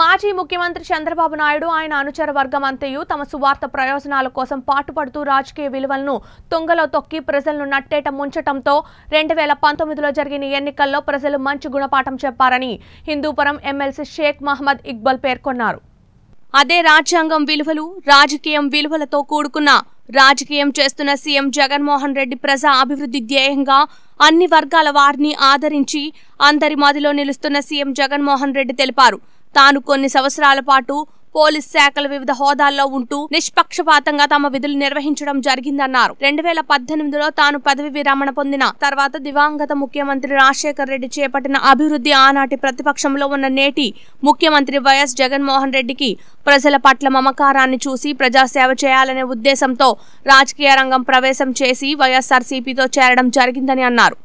మాజీ ముఖ్యమంత్రి చంద్రబాబు నాయుడు ఆయన అనుచర వర్గం అంతయు తమ సువార్త ప్రయోజనాల కోసం పాటుపడుతూ రాజకీయ విలువలను తుంగలో తొక్కి ప్రజలను నట్టేట ముంచటంతో రెండు వేల పంతొమ్మిదిలో జరిగిన ఎన్నికల్లో ప్రజలు మంచి గుణపాఠం చెప్పారని హిందూపురం ఎమ్మెల్సీ షేక్ మహమ్మద్ ఇక్బల్ పేర్కొన్నారు. అదే రాజ్యాంగం విలువలు రాజకీయం విలువలతో కూడుకున్న రాజకీయం చేస్తున్న సీఎం జగన్మోహన్ రెడ్డి ప్రజా అభివృద్ధి ధ్యేయంగా అన్ని వర్గాల వారిని ఆదరించి అందరి మదిలో నిలుస్తున్న సీఎం జగన్మోహన్ రెడ్డి తెలిపారు. తాను కొన్ని సంవత్సరాల పాటు పోలీస్ శాఖల వివిధ హోదాల్లో ఉంటూ నిష్పక్షపాతంగా తమ విధులు నిర్వహించడం జరిగిందన్నారు. రెండు వేల పద్దెనిమిదిలో తాను పదవి విరమణ పొందిన తర్వాత దివంగత ముఖ్యమంత్రి రాజశేఖర్ రెడ్డి చేపట్టిన అభివృద్ధి ఆనాటి ప్రతిపక్షంలో ఉన్న నేటి ముఖ్యమంత్రి వైఎస్ జగన్మోహన్ రెడ్డికి ప్రజల పట్ల మమకారాన్ని చూసి ప్రజాసేవ చేయాలనే ఉద్దేశంతో రాజకీయ రంగం ప్రవేశం చేసి వైఎస్ఆర్సీపీతో చేరడం జరిగిందని అన్నారు.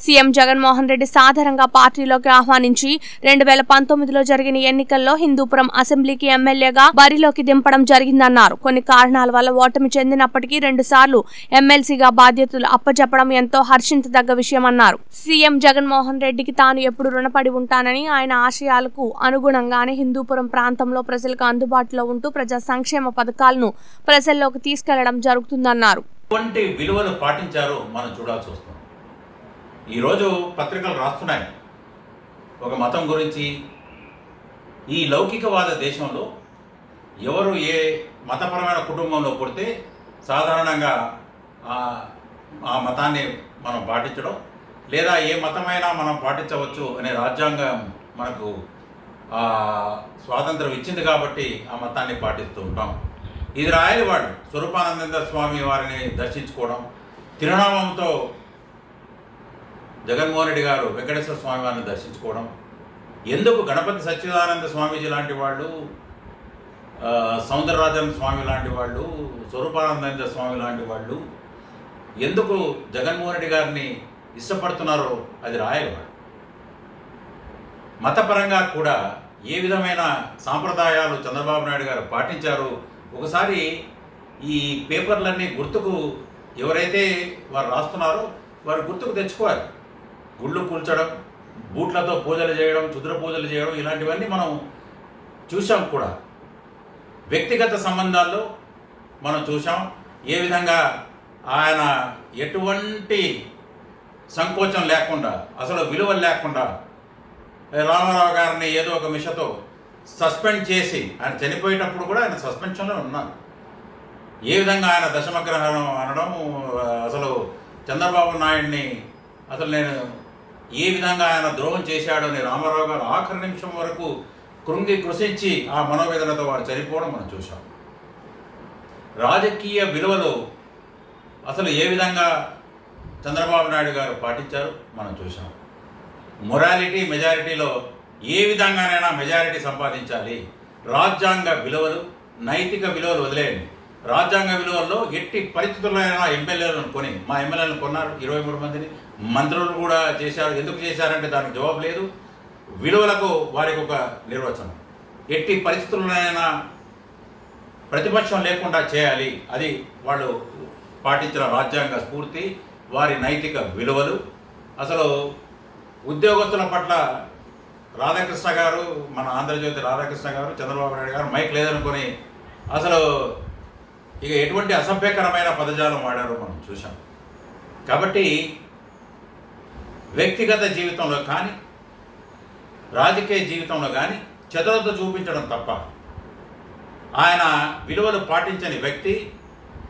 సీఎం జగన్మోహన్ రెడ్డి సాధారణంగా పార్టీలోకి ఆహ్వానించి రెండు వేల పంతొమ్మిదిలో జరిగిన ఎన్నికల్లో హిందూపురం అసెంబ్లీకి ఎమ్మెల్యేగా బరిలోకి దింపడం జరిగిందన్నారు. కొన్ని కారణాల వల్ల ఓటమి చెందినప్పటికీ రెండుసార్లు ఎమ్మెల్సీగా బాధ్యతలు అప్పచెప్పడం ఎంతో హర్షించదగ్గ విషయమన్నారు. సీఎం జగన్మోహన్ రెడ్డికి తాను ఎప్పుడు రుణపడి ఉంటానని ఆయన ఆశయాలకు అనుగుణంగానే హిందూపురం ప్రాంతంలో ప్రజలకు అందుబాటులో ఉంటూ ప్రజా సంక్షేమ పథకాలను ప్రజల్లోకి తీసుకెళ్ళడం జరుగుతుందన్నారు. విలువలు పాటించారో మనం చూడాల్సి వస్తుంది. ఈరోజు పత్రికలు రాస్తున్నాయి. ఒక మతం గురించి. ఈ లౌకికవాద దేశంలో ఎవరు ఏ మతపరమైన కుటుంబంలో పుడితే సాధారణంగా ఆ- మతాన్ని మనం పాటించడం లేదా ఏ మతమైనా మనం పాటించవచ్చు అనే రాజ్యాంగం మనకు స్వాతంత్రం ఇచ్చింది కాబట్టి ఆ మతాన్ని పాటిస్తూ ఉంటాం. ఇది రాయలవాడు స్వరూపానందేంద్ర స్వరూపానంద స్వామి వారిని దర్శించుకోవడం తిరునామంతో జగన్మోహన్ రెడ్డి గారు వెంకటేశ్వర స్వామి వారిని దర్శించుకోవడం. ఎందుకు గణపతి సచ్చిదానంద స్వామీజీ లాంటి వాళ్ళు సౌందరరాజన్ స్వామి లాంటి వాళ్ళు స్వరూపానంద స్వామి లాంటి వాళ్ళు ఎందుకు జగన్మోహన్ రెడ్డి గారిని ఇష్టపడుతున్నారో అది రాయలవాడు మతపరంగా కూడా ఏ విధమైన సాంప్రదాయాలు చంద్రబాబు నాయుడు గారు పాటించారు? ఒకసారి ఈ పేపర్లన్నీ గుర్తుకు ఎవరైతే వారు రాస్తున్నారో వారు గుర్తుకు తెచ్చుకోవాలి. గుళ్ళు కూల్చడం బూట్లతో పూజలు చేయడం క్షుద్ర పూజలు చేయడం ఇలాంటివన్నీ మనం చూసాం కూడా. వ్యక్తిగత సంబంధాల్లో మనం చూసాం ఏ విధంగా ఆయన ఎటువంటి సంకోచం లేకుండా అసలు విలువలు లేకుండా రామారావు గారిని ఏదో ఒక మిషతో సస్పెండ్ చేసి ఆయన చనిపోయేటప్పుడు కూడా ఆయన సస్పెన్షన్లో ఉన్నారు ఏ విధంగా ఆయన దశమగ్రహణం అనడం అసలు చంద్రబాబు నాయుడిని అసలు నేను ఏ విధంగా ఆయన ద్రోహం చేశాడో అని రామారావు గారు ఆఖరి నిమిషం వరకు కృంగి కృషించి ఆ మనోవేదనతో వారు చనిపోవడం మనం చూసాం రాజకీయ విలువలు అసలు ఏ విధంగా చంద్రబాబు నాయుడు గారు పాటించారు మనం చూసాం మొరాలిటీ మెజారిటీలో ఏ విధంగానైనా మెజారిటీ సంపాదించాలి. రాజ్యాంగ విలువలు నైతిక విలువలు వదిలేయండి. రాజ్యాంగ విలువల్లో ఎట్టి పరిస్థితుల్లో అయినా ఎమ్మెల్యేలను కొని మా ఎమ్మెల్యేలను కొన్నారు ఇరవై మూడు మందిని. మంత్రులు కూడా చేశారు. ఎందుకు చేశారంటే దానికి జవాబు లేదు. విలువలకు వారికి ఒక నిర్వచనం. ఎట్టి పరిస్థితుల్లోనైనా ప్రతిపక్షం లేకుండా చేయాలి. అది వాళ్ళు పాటించిన రాజ్యాంగ స్ఫూర్తి వారి నైతిక విలువలు. అసలు ఉద్యోగస్తుల పట్ల రాధాకృష్ణ గారు మన ఆంధ్రజ్యోతి రాధాకృష్ణ గారు చంద్రబాబు నాయుడు గారు మైక్ లేదనుకొని అసలు ఇక ఎటువంటి అసభ్యకరమైన పదజాలం వాడారో మనం చూసాం కాబట్టి వ్యక్తిగత జీవితంలో కానీ రాజకీయ జీవితంలో కానీ చతురత చూపించడం తప్ప ఆయన విలువలు పాటించని వ్యక్తి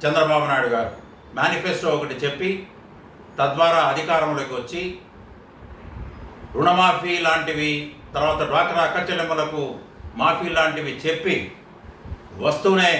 చంద్రబాబు నాయుడు గారు. మేనిఫెస్టో ఒకటి చెప్పి తద్వారా అధికారంలోకి వచ్చి రుణమాఫీ లాంటివి తర్వాత డ్వాక్రా అక్కచెల్లెమ్మలకు మాఫీ లాంటివి చెప్పి వస్తూనే